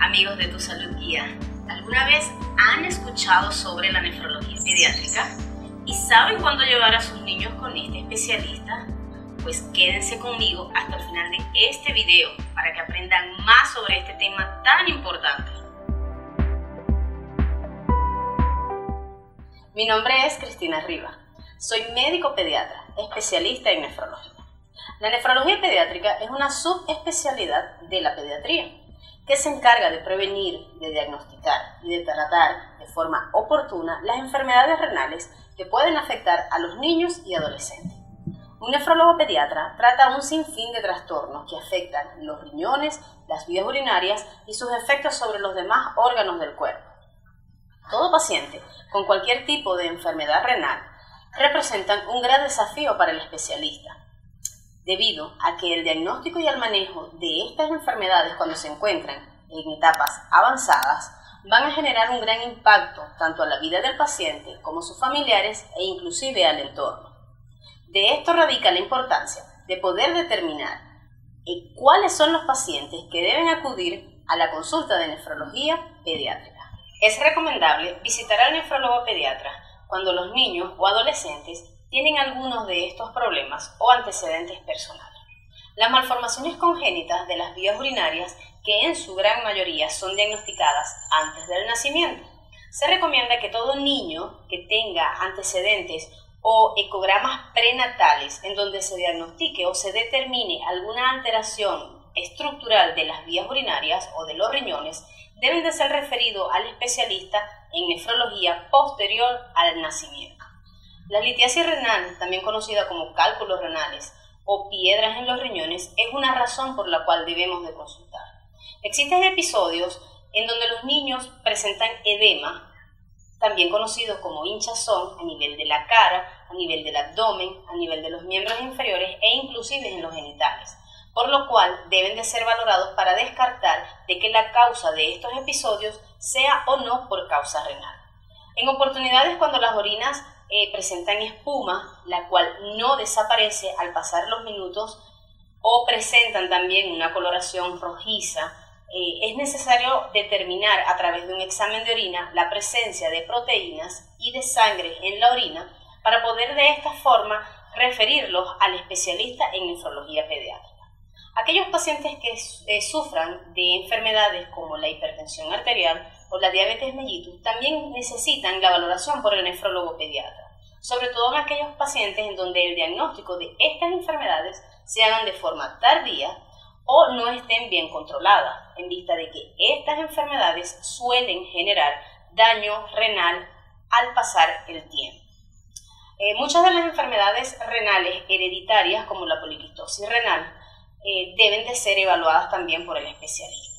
Amigos de Tu Salud Guía. ¿Alguna vez han escuchado sobre la nefrología pediátrica? ¿Y saben cuándo llevar a sus niños con este especialista? Pues quédense conmigo hasta el final de este video para que aprendan más sobre este tema tan importante. Mi nombre es Cristina Riva. Soy médico pediatra, especialista en nefrología. La nefrología pediátrica es una subespecialidad de la pediatría que se encarga de prevenir, de diagnosticar y de tratar de forma oportuna las enfermedades renales que pueden afectar a los niños y adolescentes. Un nefrólogo pediatra trata un sinfín de trastornos que afectan los riñones, las vías urinarias y sus efectos sobre los demás órganos del cuerpo. Todo paciente con cualquier tipo de enfermedad renal representan un gran desafío para el especialista, debido a que el diagnóstico y el manejo de estas enfermedades cuando se encuentran en etapas avanzadas van a generar un gran impacto tanto a la vida del paciente como a sus familiares e inclusive al entorno. De esto radica la importancia de poder determinar eh, cuáles son los pacientes que deben acudir a la consulta de nefrología pediátrica. Es recomendable visitar al nefrólogo pediatra cuando los niños o adolescentes tienen algunos de estos problemas o antecedentes personales. Las malformaciones congénitas de las vías urinarias, que en su gran mayoría son diagnosticadas antes del nacimiento. Se recomienda que todo niño que tenga antecedentes o ecogramas prenatales en donde se diagnostique o se determine alguna alteración estructural de las vías urinarias o de los riñones deben de ser referidos al especialista en nefrología posterior al nacimiento. La litiasis renal, también conocida como cálculos renales o piedras en los riñones, es una razón por la cual debemos de consultar. Existen episodios en donde los niños presentan edema, también conocido como hinchazón, a nivel de la cara, a nivel del abdomen, a nivel de los miembros inferiores e inclusive en los genitales, por lo cual deben de ser valorados para descartar de que la causa de estos episodios sea o no por causa renal. En oportunidades cuando las orinas eh, presentan espuma, la cual no desaparece al pasar los minutos, o presentan también una coloración rojiza, eh, es necesario determinar a través de un examen de orina la presencia de proteínas y de sangre en la orina para poder de esta forma referirlos al especialista en nefrología pediátrica. Aquellos pacientes que eh, sufran de enfermedades como la hipertensión arterial o la diabetes mellitus también necesitan la valoración por el nefrólogo pediatra, sobre todo en aquellos pacientes en donde el diagnóstico de estas enfermedades se hagan de forma tardía o no estén bien controladas, en vista de que estas enfermedades suelen generar daño renal al pasar el tiempo. Eh, muchas de las enfermedades renales hereditarias, como la poliquistosis renal, eh, deben de ser evaluadas también por el especialista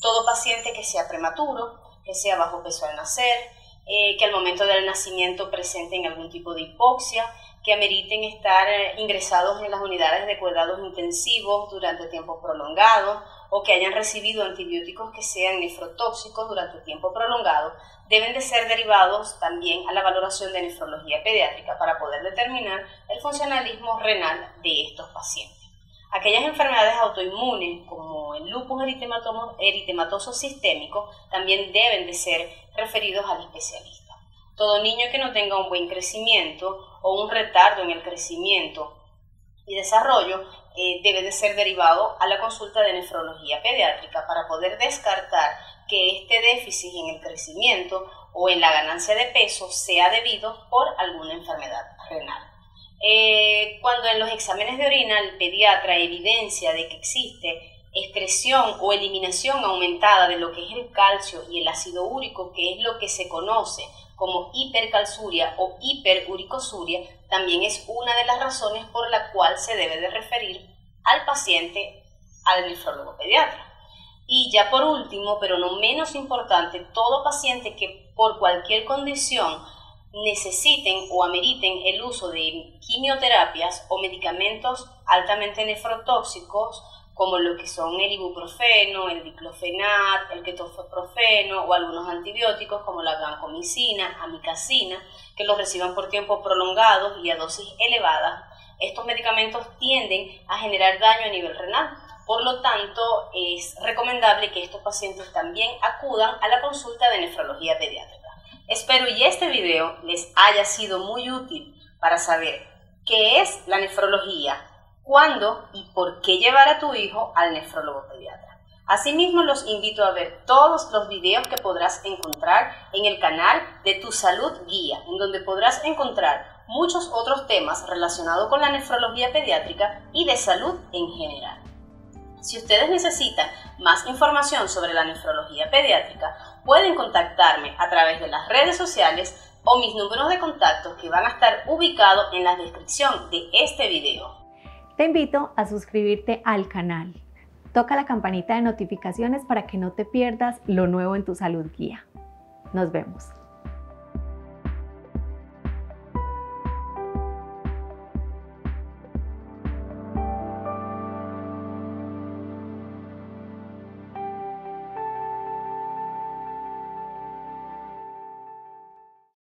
todo paciente que sea prematuro, que sea bajo peso al nacer, eh, que al momento del nacimiento presenten algún tipo de hipoxia, que ameriten estar eh, ingresados en las unidades de cuidados intensivos durante tiempo prolongado o que hayan recibido antibióticos que sean nefrotóxicos durante tiempo prolongado, deben de ser derivados también a la valoración de nefrología pediátrica para poder determinar el funcionalismo renal de estos pacientes. Aquellas enfermedades autoinmunes como el lupus eritematoso sistémico también deben de ser referidos al especialista. Todo niño que no tenga un buen crecimiento o un retardo en el crecimiento y desarrollo eh, debe de ser derivado a la consulta de nefrología pediátrica para poder descartar que este déficit en el crecimiento o en la ganancia de peso sea debido por alguna enfermedad renal. Eh, cuando en los exámenes de orina el pediatra evidencia de que existe excreción o eliminación aumentada de lo que es el calcio y el ácido úrico, que es lo que se conoce como hipercalciuria o hiperuricosuria, también es una de las razones por la cual se debe de referir al paciente al nefrólogo pediatra. Y ya por último, pero no menos importante, todo paciente que por cualquier condición necesiten o ameriten el uso de quimioterapias o medicamentos altamente nefrotóxicos como lo que son el ibuprofeno, el diclofenat, el ketoprofeno o algunos antibióticos como la vancomicina, amicacina, que los reciban por tiempo prolongado y a dosis elevadas. Estos medicamentos tienden a generar daño a nivel renal, Por lo tanto, es recomendable que estos pacientes también acudan a la consulta de nefrología pediátrica. Espero y este video les haya sido muy útil para saber qué es la nefrología, cuándo y por qué llevar a tu hijo al nefrólogo pediatra. Asimismo, los invito a ver todos los videos que podrás encontrar en el canal de Tu Salud Guía, en donde podrás encontrar muchos otros temas relacionados con la nefrología pediátrica y de salud en general. Si ustedes necesitan más información sobre la nefrología pediátrica, pueden contactarme a través de las redes sociales o mis números de contacto que van a estar ubicados en la descripción de este video. Te invito a suscribirte al canal. Toca la campanita de notificaciones para que no te pierdas lo nuevo en tu salud guía. Nos vemos.